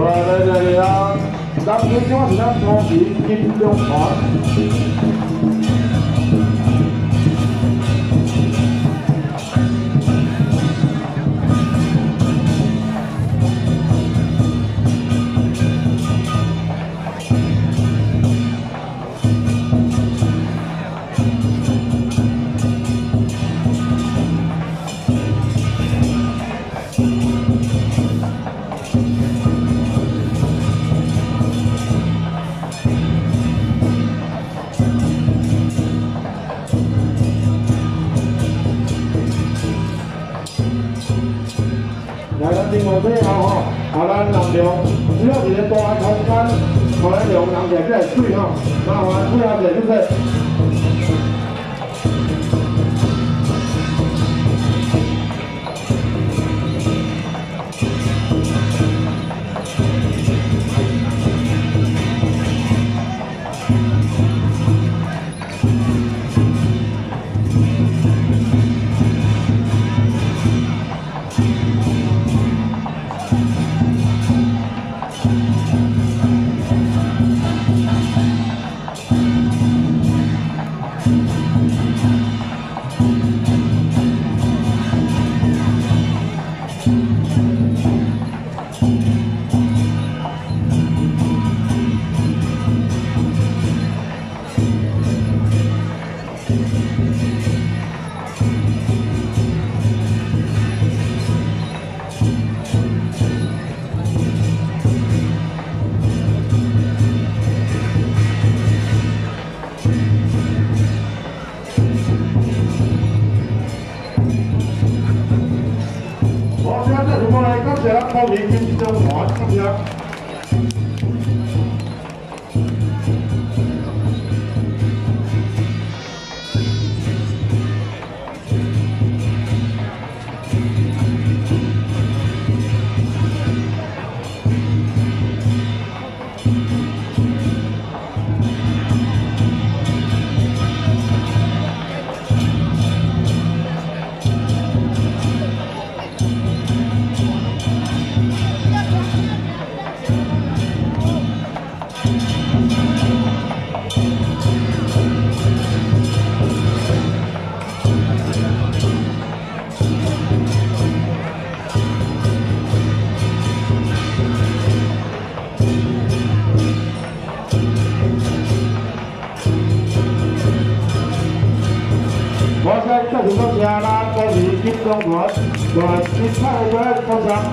Voilà, d'ailleurs, d'après moi, c'est un qui est plus en France. 来，咱另外最后吼，啊，咱南梁只要一个大空间，互咱量人者这水吼，麻烦配合者就是。atualmente a gente tem um ótimo já là đúng không nhà là cái gì kim công gót rồi kim thao với con rắn